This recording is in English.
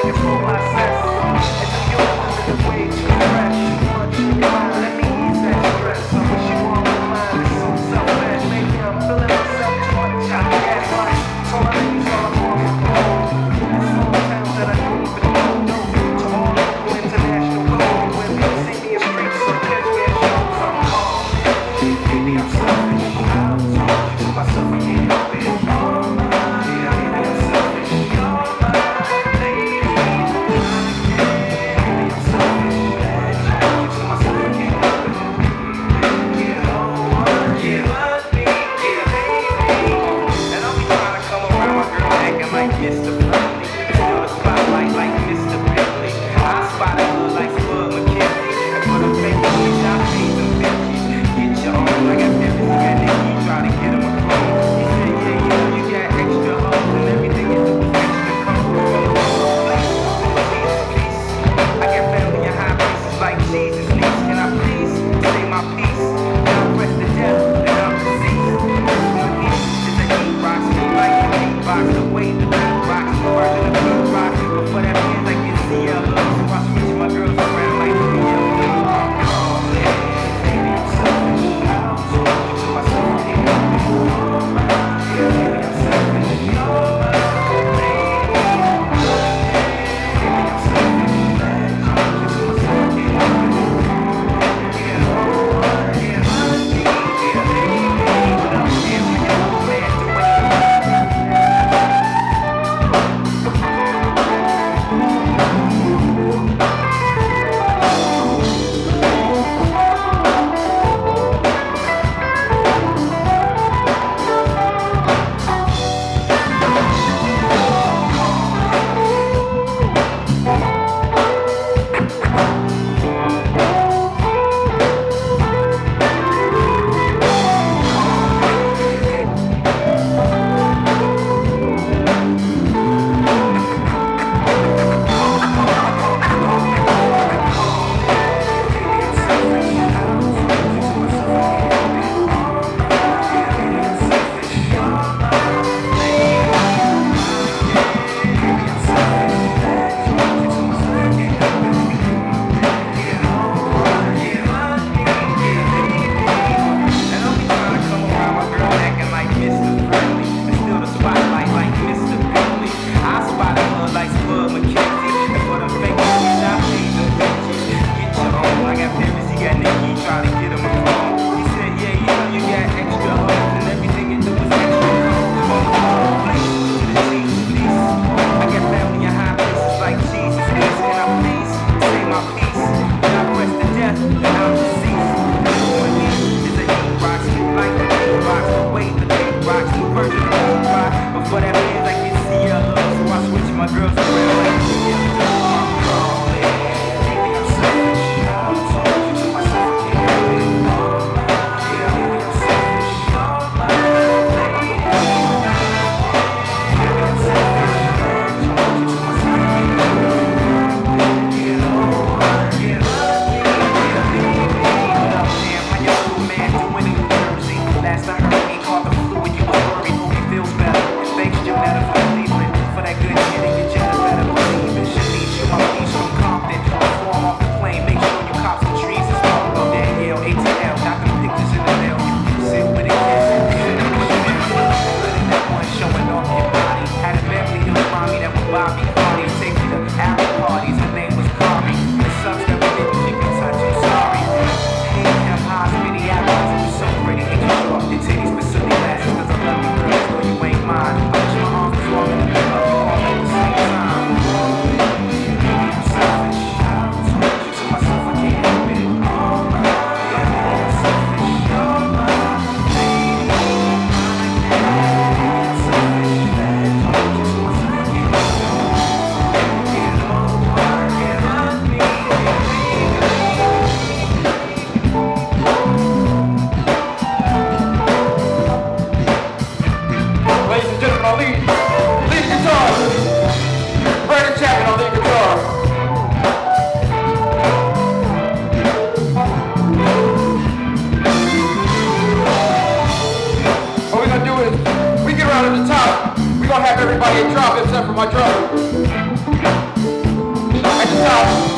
It's full access. And the everybody drop except for my drummer. At the top,